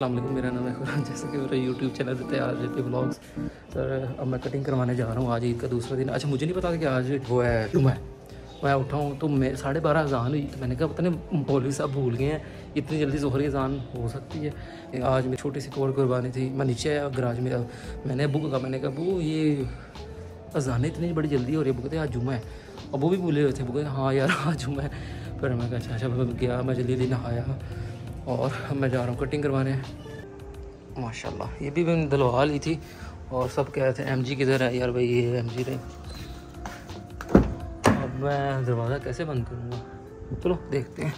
अल्लाम मेरा नाम है खुरान। जैसे कि मेरा यूट्यूब चैनल से आज रहते ब्लॉग्स सर अब मैं कटिंग करवाने जा रहा हूँ आज ईद का दूसरा दिन। अच्छा मुझे नहीं पता था कि आज वो है जुम्मा है? मैं उठा हूँ तो मैं, साढ़े बारह अजान हुई तो मैंने कहा, पता नहीं, मौलवी साहब भूल गए हैं। इतनी जल्दी जोहर अजान हो सकती है। आज मेरी छोटी सी कोर कुरबानी थी। मैं नीचे आया, गराज में, मैंने अबू कहा मैंने कहा अबू ये अजान इतनी बड़ी जल्दी हो रही है अबू कहते आज जुम्मा है। अबू भी भूले हुए थे अबू कहते हाँ यार, आज जुम्मा है। फिर मैं कहा अच्छा अच्छा गया, मैं जल्दी जल्दी नहाया। और मैं जा रहा हूँ कटिंग करवाने। माशाल्लाह, ये भी मैंने दिलवा ली थी और सब कह रहे थे एम जी किधर है? यार भाई, ये एम जी रहे अब मैं दरवाज़ा कैसे बंद करूँगा? चलो, देखते हैं।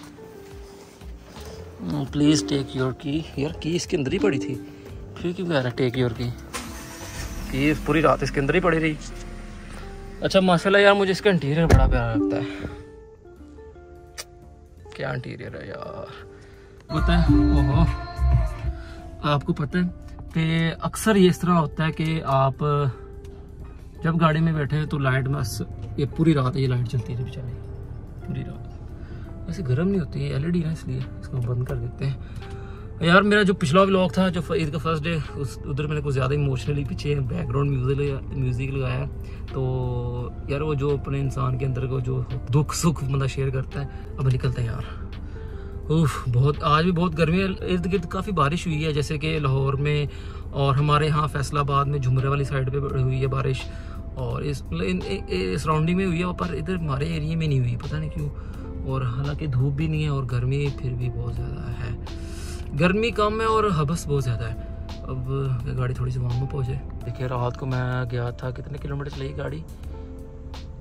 प्लीज़ टेक योर की यार की इसके अंदर ही पड़ी थी। फिर क्यों कह रहा है टेक योर की की पूरी रात इसके अंदर ही पड़ी रही। अच्छा माशाल्लाह यार, मुझे इसका इंटीरियर बड़ा प्यारा लगता है। क्या इंटीरियर है यार? पता है? ओहो। आपको पता है कि अक्सर ये इस तरह होता है कि आप, जब गाड़ी में बैठे हैं तो लाइट में ये पूरी रात ये लाइट चलती है बेचारी। पूरी रात। वैसे गर्म नहीं होती है एलईडी ना इसलिए इसको बंद कर देते हैं। यार, मेरा जो पिछला व्लॉग था, जो ईद का फ़र्स्ट डे उस उधर मैंने कुछ ज़्यादा इमोशनली पीछे बैकग्राउंड म्यूज़िक म्यूज़िक लगाया। तो यार, वो जो अपने इंसान के अंदर को जो दुख सुख बंदा शेयर करता है, अब निकलता है यार। उफ, बहुत, आज भी बहुत गर्मी है। इर्द गिर्द काफ़ी बारिश हुई है, जैसे कि लाहौर में और हमारे यहाँ फैसलाबाद में झुमरे वाली साइड पे हुई है बारिश और इस मतलब सराउंडिंग में हुई है, पर इधर हमारे एरिए में नहीं हुई, पता नहीं क्यों। और हालाँकि धूप भी नहीं है और गर्मी फिर भी बहुत ज़्यादा है। गर्मी कम है और हबस बहुत ज़्यादा है। अब गाड़ी थोड़ी सी वहाँ में पहुँचे देखिए, रात को मैं गया था, कितने किलोमीटर चलाई गाड़ी?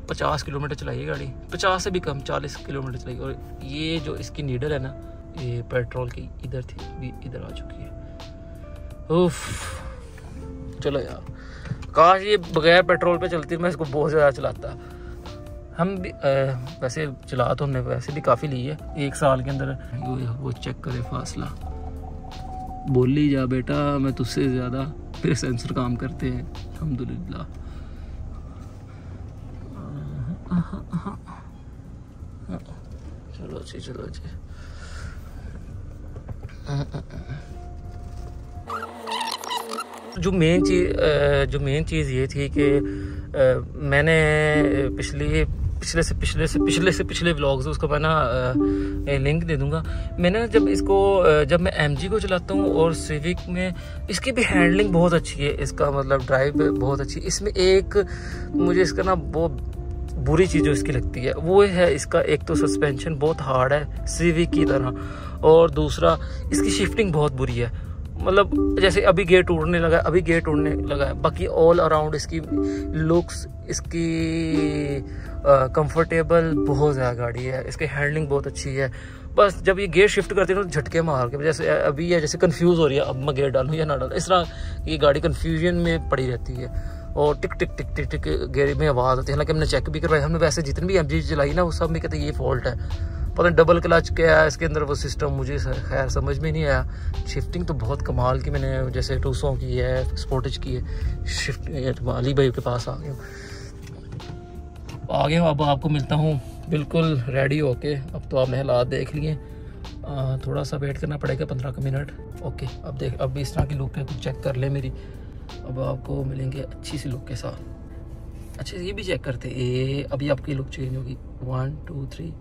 पचास किलोमीटर चलाई गाड़ी। पचास से भी कम चालीस किलोमीटर चलाई और ये जो इसकी नीडल है ना ये पेट्रोल की इधर थी भी इधर आ चुकी है। उफ। चलो यार। काश ये बगैर पेट्रोल पे चलती मैं इसको बहुत ज़्यादा चलाता। हम भी आ, वैसे चला तो हमने वैसे भी काफ़ी ली है। एक साल के अंदर वो चेक करे फासला। बोली जा बेटा मैं तुझसे ज़्यादा फिर सेंसर काम करते हैं। अलहमदिल्ला चलो जी चलो जी। जो मेन चीज़ जो मेन चीज़ ये थी कि मैंने पिछली, पिछले से पिछले से पिछले से पिछले व्लॉग्स उसको मैं ना लिंक दे दूँगा। मैंने जब इसको जब मैं एमजी को चलाता हूँ और सिविक में, इसकी भी हैंडलिंग बहुत अच्छी है। इसका मतलब ड्राइव बहुत अच्छी इसमें एक, मुझे इसका ना वो बुरी चीज़ जो इसकी लगती है। वो है इसका, एक तो सस्पेंशन बहुत हार्ड है सीवी की तरह। और दूसरा, इसकी शिफ्टिंग बहुत बुरी है। मतलब जैसे अभी गेट उड़ने लगा अभी गेट उड़ने लगा है। बाकी ऑल अराउंड इसकी लुक्स इसकी कंफर्टेबल बहुत ज़्यादा गाड़ी है। इसकी हैंडलिंग बहुत अच्छी है। बस, जब ये गेट शिफ्ट करती है तो झटके मार के, जैसे अभी है जैसे कंफ्यूज हो रही है, अब मैं गेट डालूँ या ना डालूँ, इस तरह ये गाड़ी कन्फ्यूज़न में पड़ी रहती है। और टिक टिक टिक टिक टिक, गेरी में आवाज़ आती है। हालाँकि हमने चेक भी करवाया, हमने वैसे जितनी भी एम चलाई ना, वो सब में कहते ये फॉल्ट है। पता नहीं डबल क्लच क्या है, इसके अंदर वो सिस्टम मुझे खैर, समझ में नहीं आया। शिफ्टिंग तो बहुत कमाल की मैंने, जैसे टूसों की है स्पोर्टेज की है शिफ्ट अली भाई के पास आ गया आ गया अब आपको मिलता हूँ। बिल्कुल रेडी होके, अब तो आपने हालात देख लिए। थोड़ा सा वेट करना पड़ेगा पंद्रह का मिनट। ओके अब देख, अब इस तरह की लुक है कुछ चेक कर ले मेरी। अब आपको मिलेंगे अच्छी सी लुक के साथ। अच्छा ये भी चेक करते ये अभी आपकी लुक चेंज होगी। वन टू थ्री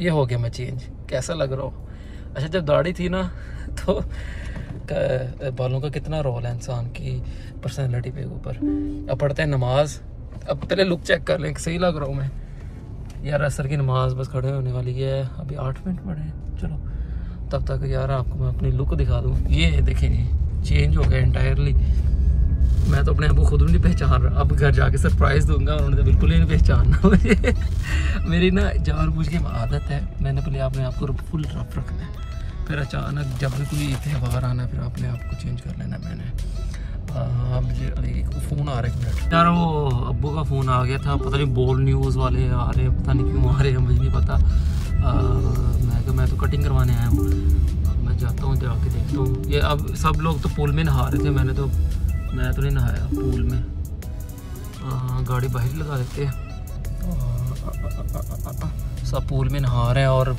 ये हो गया मैं चेंज कैसा लग रहा हूँ? अच्छा जब दाढ़ी थी ना तो बालों का कितना रोल है इंसान की पर्सनैलिटी पे ऊपर। अब पढ़ते हैं नमाज़। अब पहले लुक चेक कर लें, सही लग रहा हूँ मैं? यार, असर की नमाज़ बस खड़े होने वाली है। अभी आठ मिनट पड़े चलो, तब तक यार आपको मैं अपनी लुक दिखा दूँ। ये देखेंगे चेंज हो गया इंटायरली मैं तो अपने आप को खुद भी नहीं पहचान रहा। अब घर जाके सरप्राइज़ दूँगा उन्होंने तो बिल्कुल ही नहीं पहचानना मुझे। मेरी ना जान बूझ की आदत है। मैंने पहले अपने आप को फुल रफ रखना है। फिर अचानक जब भी कोई त्यौहार आना फिर अपने आप को चेंज कर लेना मैंने। मुझे एक फ़ोन आ रहा है यार वो अबू का फ़ोन आ गया था। पता नहीं बोल न्यूज़ वाले आ रहे पता नहीं क्यों आ रहे हैं मुझे नहीं पता। आ, मैं मैं तो कटिंग करवाने आया हूँ। हूँ देखता हूँ ये अब सब लोग तो पूल में नहा रहे थे मैंने तो मैं तो नहीं नहाया पूल में। आ, गाड़ी बाहर लगा देते हैं। सब पूल में नहा रहे हैं और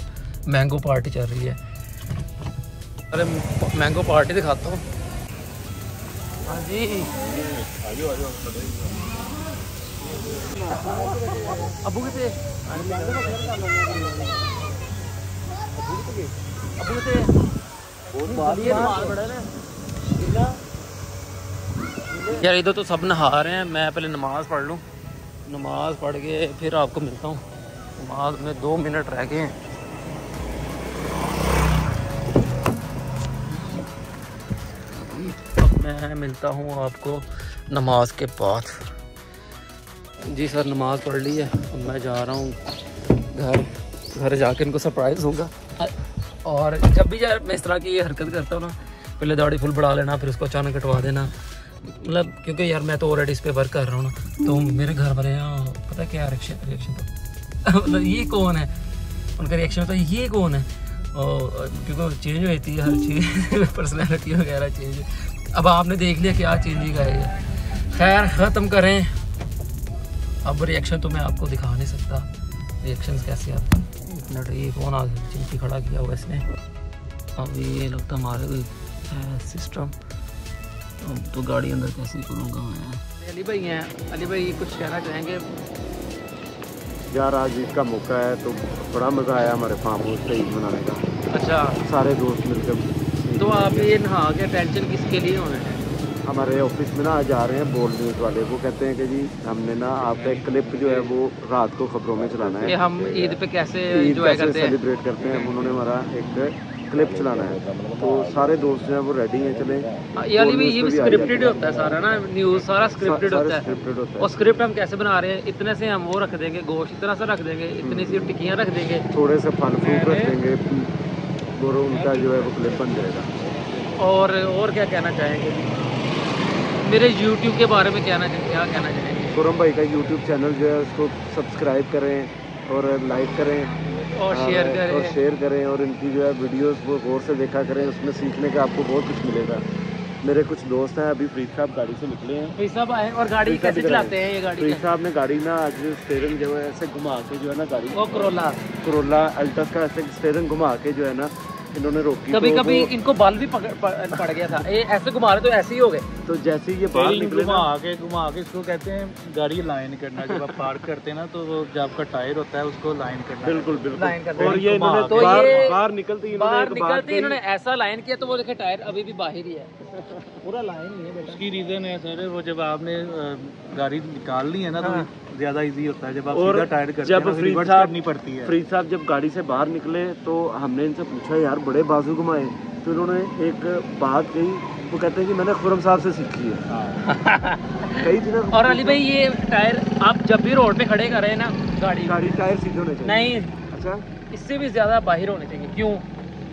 मैंगो पार्टी चल रही है। अरे मैंगो पार्टी दिखाता हूँ। हाँ जी। अबू कितने अबू ना यार, इधर तो सब नहा रहे हैं। मैं पहले नमाज़ पढ़ लूँ। नमाज़ पढ़ के फिर आपको मिलता हूँ। नमाज़ में दो मिनट रह गए हैं। अब मैं मिलता हूँ आपको नमाज़ के बाद। जी सर, नमाज़ पढ़ ली है। अब मैं जा रहा हूँ घर। घर जाके इनको सरप्राइज़ होगा। और जब भी यार मैं इस तरह की ये हरकत करता हूँ ना, पहले दाढ़ी फुल बढ़ा लेना, फिर उसको अचानक कटवा देना। मतलब क्योंकि यार मैं तो ऑलरेडी इस पर वर्क कर रहा हूँ ना तो मेरे घर वाले यहाँ पता क्या रिएक्शन रिएक्शन तो मतलब ये कौन है? उनका रिएक्शन होता है, ये कौन है? और, क्योंकि चेंज हो जाती है, हर चीज़ पर्सनैलिटी वगैरह चेंज अब आपने देख लिया क्या चेंजिंग आई है। खैर, ख़त्म करें। अब रिएक्शन तो मैं आपको दिखा नहीं सकता। रिएक्शन कैसे आते हैं? एक मिनट ये कौन आ चिंकी खड़ा किया हुआ इसने। अब ये लगता हमारे कोई सिस्टम अब तो गाड़ी अंदर कैसे करूँगा मैं? अली भाई हैं। अली भाई कुछ कहना चाहेंगे? यार आज इसका मौका है तो बड़ा मज़ा आया हमारे फार्म हाउस पे ईद मनाने का। अच्छा। सारे दोस्त मिलकर। तो आप ये नहा के टेंशन किसके लिए होना है? हमारे ऑफ़िस में ना आज आ रहे हैं बोल्ड न्यूज़ वाले। वो कहते हैं कि जी हमने ना आपका एक क्लिप जो है वो रात को खबरों में चलाना है। हम ईद पे कैसे ईद कैसे सेलिब्रेट करते हैं उन्होंने हमारा एक क्लिप चलाना है। तो सारे दोस्त जो हैं वो रेडी हैं चले। हाँ, ये भी ये भी स्क्रिप्टेड होता है सारा ना न्यूज़ सारा स्क्रिप्टेड होता है। स्क्रिप्टेड होता और स्क्रिप्ट हम कैसे बना रहे हैं इतने से हम वो रख देंगे गोश्त इतना सा रख देंगे इतनी सी टिक्कियाँ रख देंगे। थोड़े से फल फ्रूट रख देंगे और उनका जो है वो क्लिप बन जाएगा। और और क्या कहना चाहेंगे? मेरे यूट्यूब के बारे में कहना क्या कहना चाहेंगे खुरम भाई का यूट्यूब चैनल जो है उसको सब्सक्राइब करें और लाइक करें और शेयर करें। और शेयर करें और इनकी जो है वीडियोस वो गौर से देखा करें उसमें सीखने का आपको बहुत कुछ मिलेगा। मेरे कुछ दोस्त हैं अभी फरीद साहब गाड़ी से निकले हैं। भाई साहब आए और गाड़ी कैसे चलाते हैं ये गाड़ी फरीद साहब ने गाड़ी ना आज स्टेयरिंग जो है ऐसे घुमा के जो है ना गाड़ी। वो करोला करोला अल्टस का ऐसे स्टेयरिंग घुमा के जो है ना इन्होंने रोकी कभी तो कभी इनको बाल भी पकड़ पड़ गया था। ये ऐसे घुमा रहे तो ऐसे ही हो गए। तो जैसे ये बाल निकले ना घुमा के घुमा के इसको कहते हैं गाड़ी लाइन करना। जब आप पार्क करते हैं ना तो वो जो आपका टायर होता है उसको लाइन करना। बिल्कुल बिल्कुल। और ये इन्होंने बाहर तो ये बाहर निकलते ही। इन्होंने ऐसा लाइन किया तो वो देखे टायर अभी भी बाहर ही है। पूरा लाइन ही है बेटा। उसकी रीजन है सर वो जब आपने गाड़ी निकाल ली है ना हाँ। तो ज़्यादा इजी होता है। जब आप सीधा टायर करते जब हैं रिवर्स साहब- करनी पड़ती है। फरीद साहब जब गाड़ी से बाहर निकले तो हमने इनसे पूछा यार बड़े बाजू घुमाए। तो उन्होंने एक बात कही। वो कहते हैं कि मैंने खुरम साहब से सीखी है। हाँ। कई दिन और अली भाई ये टायर आप जब भी रोड पे खड़े कर रहे हैं ना गाड़ी गाड़ी टायर सीधे होने चाहिए। नहीं। अच्छा। इससे भी ज़्यादा बाहर होने चाहिए। क्यों?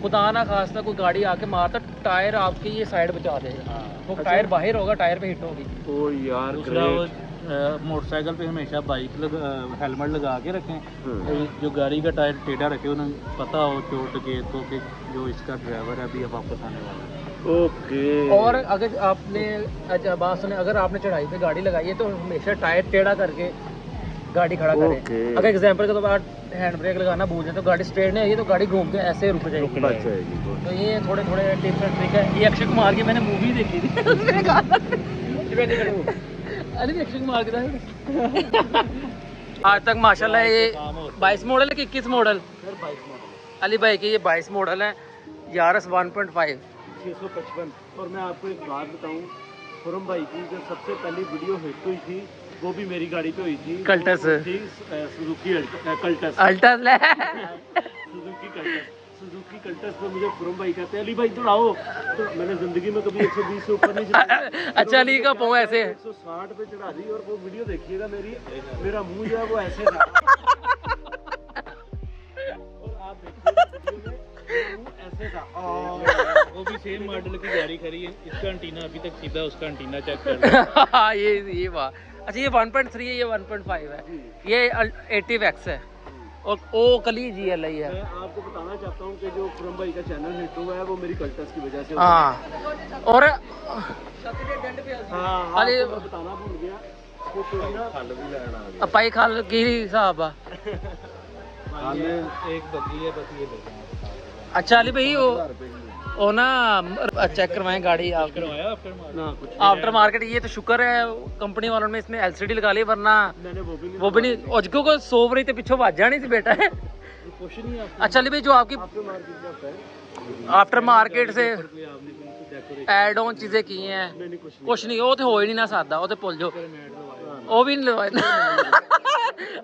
खुदा ना खास्ता कोई गाड़ी आके मारता टायर आपकी ये साइड बचा देगा हाँ। वो अच्छा। टायर बाहर होगा टायर पे हिट होगी ओ यार मोटरसाइकिल पे हमेशा बाइक लगा हेलमेट लगा के रखें हम्म। जो गाड़ी का टायर टेढ़ा रखे उन्हें पता हो चोट के तो कि जो इसका ड्राइवर है अभी अब वापस आने वाला है ओके और अगर आपने अच्छा बात सुने अगर आपने चढ़ाई पे गाड़ी लगाई है तो हमेशा टायर टेढ़ा करके गाड़ी खड़ा। करें। अगर एग्ज़ाम्पल के पर आप हैंड ब्रेक लगाना भूल जाए तो गाड़ी स्ट्रेट नहीं आएगी तो गाड़ी घूम के ऐसे रुक जाएगी। तो ये थोड़े थोड़े टिप्स एंड ट्रिक है। ये अक्षय कुमार की मैंने मूवी देखी थी। अरे अक्षय कुमार की आज तक माशाल्लाह ये बाईस मॉडल है कि इक्कीस मॉडल अली भाई की ये बाईस मॉडल है। यारस वन पॉइंट फाइव 655 और मैं आपको एक बात बताऊँ खुरम भाई की जो सबसे पहली वीडियो हिट हुई थी वो भी मेरी गाड़ी पे हुई थी। कल्टस। थी सुजुकी कल्टस अल्टस ले। सुजुकी कल्टस सुजुकी कल्टस पे मुझे खुरम भाई कहते हैं अली भाई इधर आओ। तो मैंने ज़िंदगी में कभी 120 से ऊपर नहीं अच्छा अली का पाँव ऐसे। 160 पे चढ़ा दी और वो वीडियो देखिएगा मेरी। मेरा मुँह जो है वो ऐसे था। और आप ऐसे था। वो भी सेम मॉडल की गाड़ी खड़ी है। इसका अंटीना अभी तक सीधा उसका अंटीना चेक कर हाँ, ये ये वाह। अच्छा ये 1.3 है ये 1.5 है। ये 80 एक्स है। और ओ कली जी एल आई है। मैं आपको बताना चाहता हूँ कि जो खुरम भाई का चैनल हिट हुआ है वो मेरी कल्टस की वजह से हाँ। और है। अरे- बताना भूल गया वो अपाई खाल की हिसाब आ। एक बगी है बस ये अच्छा अली भाई वो और ना चेक करवाएं गाड़ी आप करवाया आफ्टर ना कुछ आफ्टर मार्केट ये तो शुक्र है कंपनी वालों ने इसमें एलसीडी लगा ली वरना मैंने वो भी नहीं वो भी नहीं और क्योंकि सो रही थे पीछे वाज जानी थी बेटा कुछ नहीं आप अच्छा अली भाई जो आपकी आपके मार्केट क्या होता है आफ्टर मार्केट से कोई आपने बिल्कुल डेकोरेट ਐਡ ਔਨ ਚੀਜ਼ਾਂ ਕੀ ਹੈ नहीं नहीं कुछ नहीं ਕੁਛ ਨਹੀਂ ਉਹ ਤੇ ਹੋ ਹੀ ਨਹੀਂ ਨਾ ਸਕਦਾ ਉਹ ਤੇ ਭੁੱਲ ਜਾਓ मैट लगवाया ਉਹ ਵੀ ਨਹੀਂ ਲਵਾਇਆ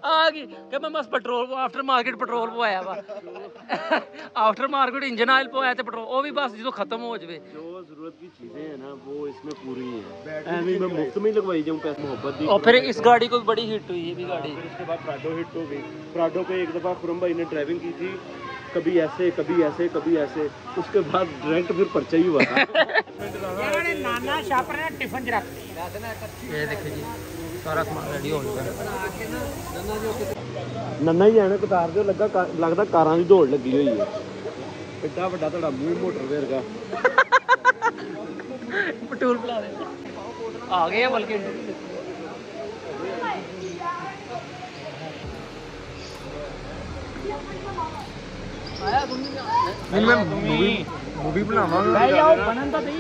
ਆ ਗਈ। ਕਿ ਮੈਂ ਬਸ ਪੈਟਰੋਲ ਆਫਟਰ ਮਾਰਕੀਟ ਪੈਟਰੋਲ ਪਵਾਇਆ ਵਾ। ਆਫਟਰ मार्केट इंजन ऑयल पवाया तो पेट्रोल वो भी बस जो खत्म हो जाए जो ज़रूरत की चीज़ें हैं ना वो इसमें पूरी है एमी मैं मुफ़्त में लगवाई जाऊँ पैसे मोहब्बत दी और फिर इस गाड़ी को बड़ी हिट हुई ये भी गाड़ी फिर उसके बाद प्राडो हिट हो गई प्राडो पे एक दफ़ा खुरम भाई ने ड्राइविंग की थी कभी ऐसे कभी ऐसे कभी ऐसे उसके बाद डायरेक्ट फिर पर्चा ही हुआ नाना शापर ने टिफ़िन रख ये देखिए जी ਸਾਰਾ ਸਮਾਨ ਰੈਡੀ ਹੋ ਚੁੱਕਾ ਨੰਨਾ ਹੀ ਆਣਾ ਕਤਾਰ ਜੋ ਲੱਗਾ ਲੱਗਦਾ ਕਾਰਾਂ ਦੀ ਦੌੜ ਲੱਗੀ ਹੋਈ ਹੈ ਇੱਡਾ ਵੱਡਾ ਤੁਹਾਡਾ ਮੂੰਹ ਮੋਟਰ ਵੇਰਗਾ ਪਟੂਲ ਬੁਲਾ ਦੇ ਆ ਗਏ ਆ ਬਲਕਿ ਆਇਆ ਤੁਮੀ ਮੈਂ ਮੂਵੀ ਮੂਵੀ ਬਣਾਵਾਂਗਾ ਬਹਿ ਜਾਓ ਬਣਨ ਤਾਂ ਦੇ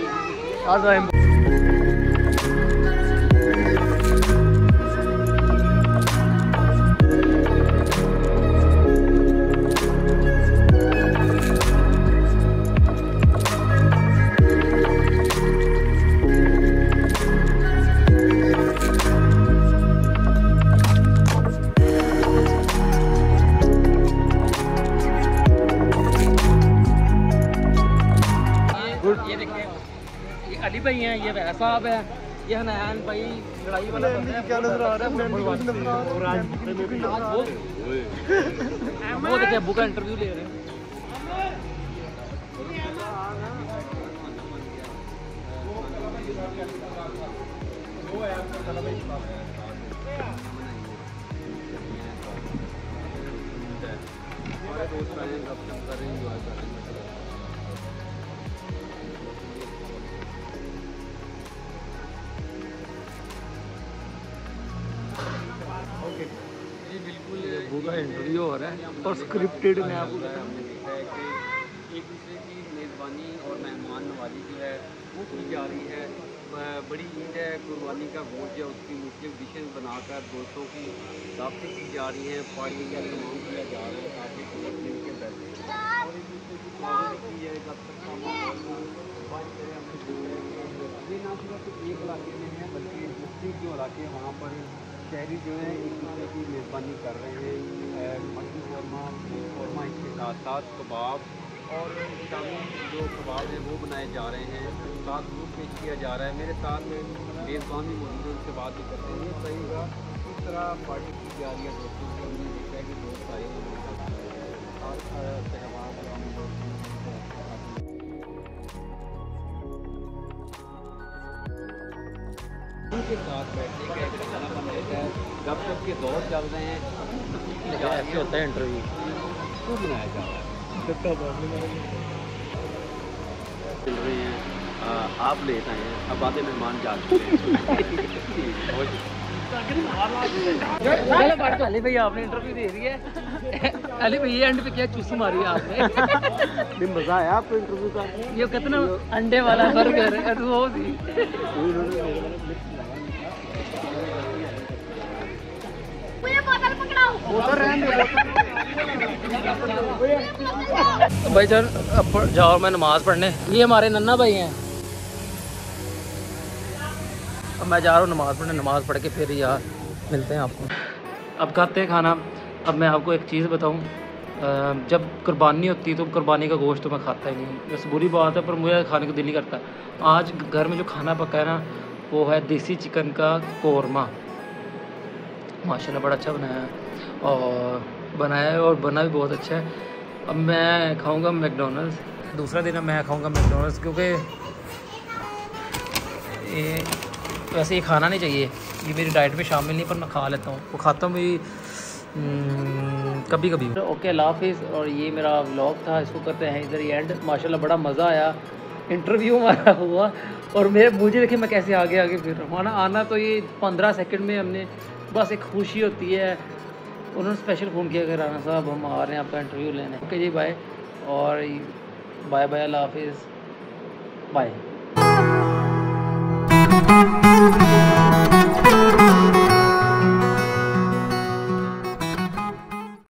ਆ ਜਾਏ साहब है। ये हनैन भाई लड़ाई वाला बंदा है क्या नज़र आ रहा है? मैं कुछ नज़र आ रहा है। में भी वो वो देखिए अबू का इंटरव्यू ले रहे हैं। जी का इंटरव्यू हो रहा है और स्क्रिप्टेड मैं आपको बता हमने देखा है कि एक दूसरे की मेज़बानी और मेहमान नवाजी जो है, वो की जा रही है। बड़ी ईद है, कुर्बानी का गोश्त जो है, उसकी मुख्तलिफ़ डिशेज बनाकर दोस्तों की दावतें की जा रही हैं, पार्टी का तमाम किया जा रहा है, ताकि लोग मिल के बैठे और एक दूसरे की स्वागत की जाए, जब तक ये ना सिर्फ़ एक इलाके में है, बल्कि मुख्तलिफ़ जो इलाके हैं, वहाँ पर शहरी जो है, एक दूसरे की मेज़बानी कर रहे हैं। मक्की कौरमा कौरमा इसके साथ साथ कबाब और शामी जो कबाब हैं, वो बनाए जा रहे हैं। साथ दूध पेश किया जा रहा है। मेरे साथ मेज़बान भी मौजूद है, उनसे बात भी करते हैं। ये बताइएगा किस तरह पार्टी की तैयारियाँ दोस्तों से हमने देखा है कि आए हैं। और उनके साथ बैठने का एक खाना बन रहता है जब तक के दौर चल रहे हैं की रही ऐसे होता है इंटरव्यू वो बनाया जा रहा है? मिल रहे हैं आप लेट आए हैं अब आधे मेहमान जा चुके हैं। अली भाई आपने इंटरव्यू दे दिया है। अली भाई ये एंड पे क्या चूसी मारी है आपने? मज़ा आया आपको इंटरव्यू का। ये कितना अंडे वाला बर्गर है वो थी भाई चल अब जाओ, मैं नमाज़ पढ़ने। ये हमारे नन्ना भाई हैं। अब मैं जा रहा हूँ नमाज़ पढ़ने, नमाज़ पढ़ के फिर यार मिलते हैं आपको। अब खाते हैं खाना। अब मैं आपको एक चीज़ बताऊँ। जब कुर्बानी होती है तो कुर्बानी का गोश्त तो मैं खाता ही नहीं। बस बुरी बात है, पर मुझे खाने को दिल नहीं करता। आज घर में जो खाना पका है ना, वो है देसी चिकन का कौरमा। माशाल्लाह बड़ा अच्छा बनाया और बनाया है और बना भी बहुत अच्छा है। अब मैं खाऊँगा मैकडोनल्ड्स। दूसरा दिन अब मैं खाऊँगा मैकडोनल्ड्स क्योंकि ये वैसे ये खाना नहीं चाहिए। ये मेरी डाइट में शामिल नहीं पर मैं खा लेता हूँ। वो खाता हूँ भी हम्म, कभी कभी ओके अल्लाह और ये मेरा व्लॉग था इसको करते हैं इधर ही एंड माशाल्लाह बड़ा मज़ा आया। इंटरव्यू हमारा हुआ। और मेरे मुझे देखिए मैं कैसे आगे आगे फिर हूँ। आना आना तो ये पंद्रह सेकंड में हमने बस एक खुशी होती है। उन्होंने स्पेशल फ़ोन किया कि राना साहब, हम आ रहे हैं आपका इंटरव्यू लेने। ओके जी बाय और बाय बाय अल्लाह हाफिज़. बाय